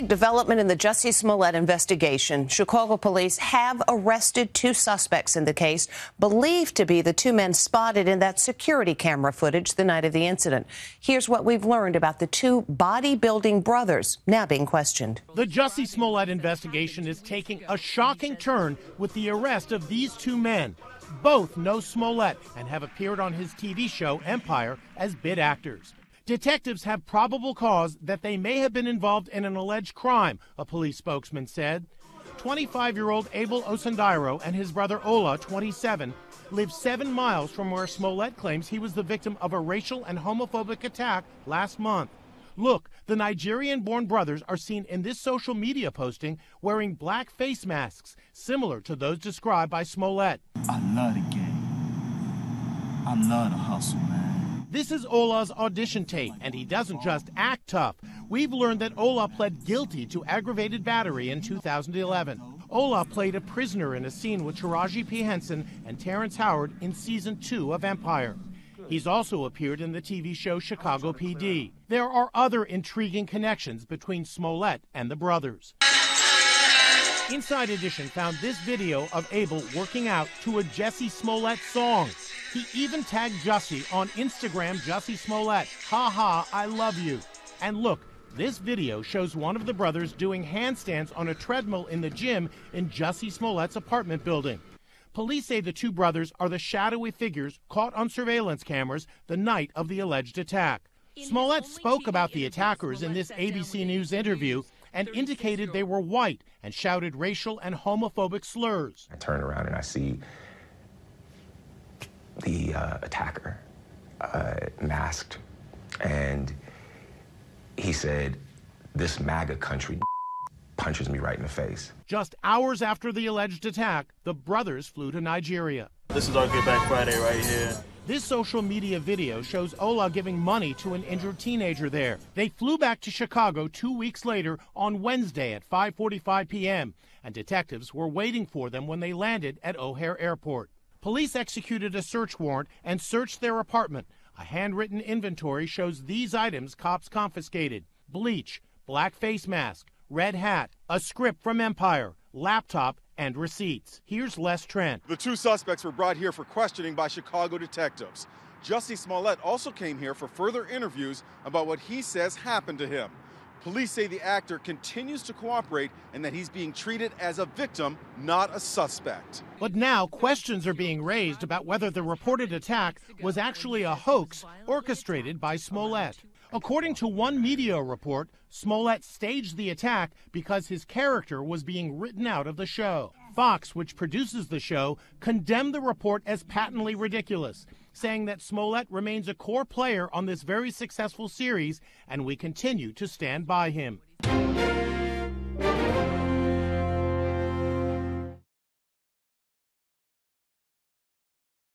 big development in the Jussie Smollett investigation. Chicago police have arrested two suspects in the case, believed to be the two men spotted in that security camera footage the night of the incident. Here's what we've learned about the two bodybuilding brothers now being questioned. The Jussie Smollett investigation is taking a shocking turn with the arrest of these two men. Both know Smollett and have appeared on his TV show Empire as bit actors. Detectives have probable cause that they may have been involved in an alleged crime, a police spokesman said. 25 year old Abel Osundairo and his brother Ola, 27, live seven miles from where Smollett claims he was the victim of a racial and homophobic attack last month. Look, the Nigerian born brothers are seen in this social media posting wearing black face masks, similar to those described by Smollett. I love the game. I love the hustle, man. This is Ola's audition tape, and he doesn't just act tough. We've learned that Ola pled guilty to aggravated battery in 2011. Ola played a prisoner in a scene with Taraji P. Henson and Terrence Howard in season two of Empire. He's also appeared in the TV show Chicago PD. There are other intriguing connections between Smollett and the brothers. Inside Edition found this video of Abel working out to a Jussie Smollett song. He even tagged Jussie on Instagram, Jussie Smollett. Ha ha, I love you. And look, this video shows one of the brothers doing handstands on a treadmill in the gym in Jussie Smollett's apartment building. Police say the two brothers are the shadowy figures caught on surveillance cameras the night of the alleged attack. Smollett spoke about the attackers in this ABC News interview and indicated they were white and shouted racial and homophobic slurs. I turn around and I see the uh, attacker uh, masked, and he said, "This MAGA country." punches me right in the face. Just hours after the alleged attack, the brothers flew to Nigeria. This is our Get Back Friday right here. This social media video shows Ola giving money to an injured teenager there. They flew back to Chicago 2 weeks later on Wednesday at 5:45 p.m. and detectives were waiting for them when they landed at O'Hare Airport. Police executed a search warrant and searched their apartment. A handwritten inventory shows these items cops confiscated bleach, black face mask, red hat, a script from Empire, laptop, and receipts. Here's Les Trent. The two suspects were brought here for questioning by Chicago detectives. Jussie Smollett also came here for further interviews about what he says happened to him. Police say the actor continues to cooperate and that he's being treated as a victim, not a suspect. But now questions are being raised about whether the reported attack was actually a hoax orchestrated by Smollett. According to one media report, Smollett staged the attack because his character was being written out of the show. Fox, which produces the show, condemned the report as patently ridiculous saying that Smollett remains a core player on this very successful series and we continue to stand by him.